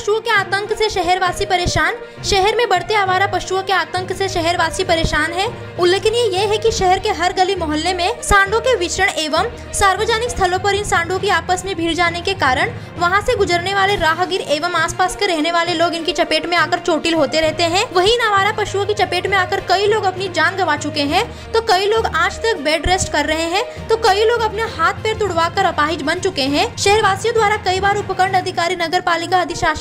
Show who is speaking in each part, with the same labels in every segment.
Speaker 1: पशुओं के आतंक से शहरवासी परेशान। शहर में बढ़ते आवारा पशुओं के आतंक से शहरवासी परेशान है। उल्लेखनीय ये है कि शहर के हर गली मोहल्ले में सांडों के विचरण एवं सार्वजनिक स्थलों पर इन सांडों की आपस में भीड़ जाने के कारण वहाँ से गुजरने वाले राहगीर एवं आसपास के रहने वाले लोग इनकी चपेट में आकर चोटिल होते रहते हैं। वही इन आवारा पशुओं की चपेट में आकर कई लोग अपनी जान गंवा चुके हैं। तो कई लोग आज तक बेड रेस्ट कर रहे हैं। तो कई लोग अपने हाथ पैर तुड़वा कर अपाहिज बन चुके हैं। शहरवासियों द्वारा कई बार उपखंड अधिकारी नगर पालिका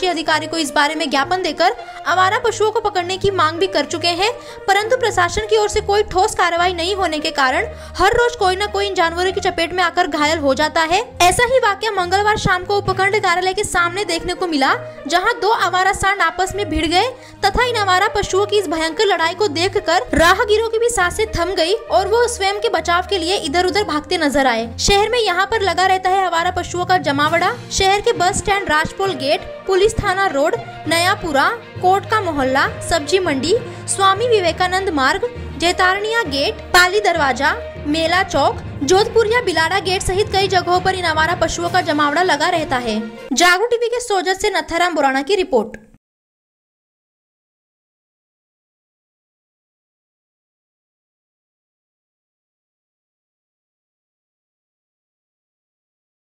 Speaker 1: अधिकारी को इस बारे में ज्ञापन देकर आवारा पशुओं को पकड़ने की मांग भी कर चुके हैं, परंतु प्रशासन की ओर से कोई ठोस कार्रवाई नहीं होने के कारण हर रोज कोई न कोई इन जानवरों की चपेट में आकर घायल हो जाता है। ऐसा ही वाक्य मंगलवार शाम को उपखंड कार्यालय के सामने देखने को मिला, जहाँ दो आवारा सांड आपस में भिड़ गए तथा इन आवारा पशुओं की इस भयंकर लड़ाई को देखकर राहगीरों की भी साँसें थम गई और वो स्वयं के बचाव के लिए इधर उधर भागते नज़र आए। शहर में यहाँ पर लगा रहता है आवारा पशुओं का जमावड़ा। शहर के bus stand Rajpol gate, police थाना रोड, नयापुरा कोट का मोहल्ला, सब्ज़ी मंडी, स्वामी विवेकानंद मार्ग जैतारणिया गेट, पाली दरवाज़ा, मेला चौक, जोधपुर या बिलाड़ा गेट सहित कई जगहों पर इन आवारा पशुओं का जमावड़ा लगा रहता है। जागो टीवी के सोजत से नथाराम बुराना की रिपोर्ट।